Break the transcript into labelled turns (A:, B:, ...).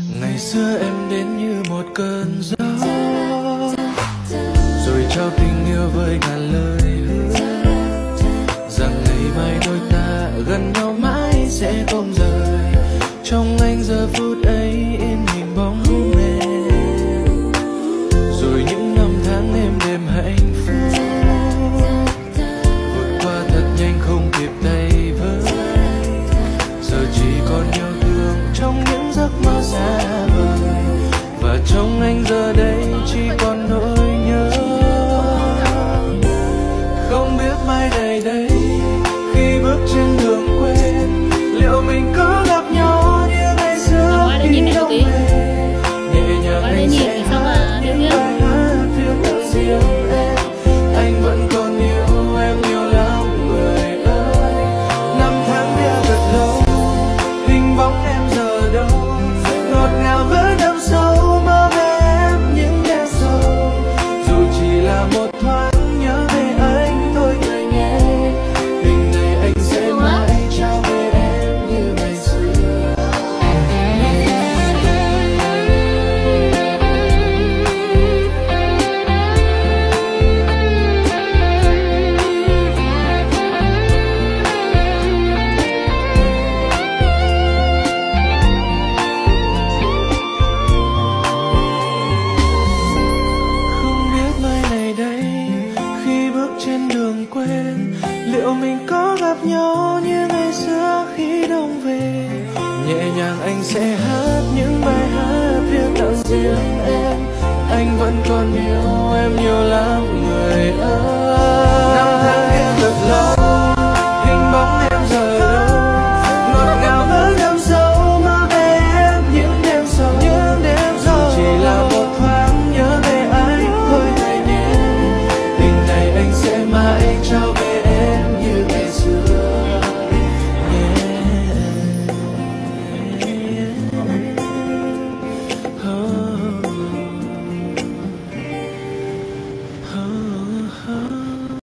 A: ngày xưa em đến như một cơn gió. Rồi trao tình yêu với ngàn lời hứa. Rằng ngày mai đôi ta gần nhau mãi sẽ không rời. Trong anh giờ phút quên liệu mình có gặp nhau như ngày xưa khi đông về? Nhẹ nhàng anh sẽ hát những bài hát viết tặng riêng em. Anh vẫn còn yêu em nhiều lắm người ơi. Năm tháng kia thật lâu hình bóng em giờ đâu? Ngọt ngào với đêm sâu mơ về em những đêm sâu những đêm sâu chỉ là một thoáng nhớ về anh thôi này nhé tình này anh sẽ mãi trao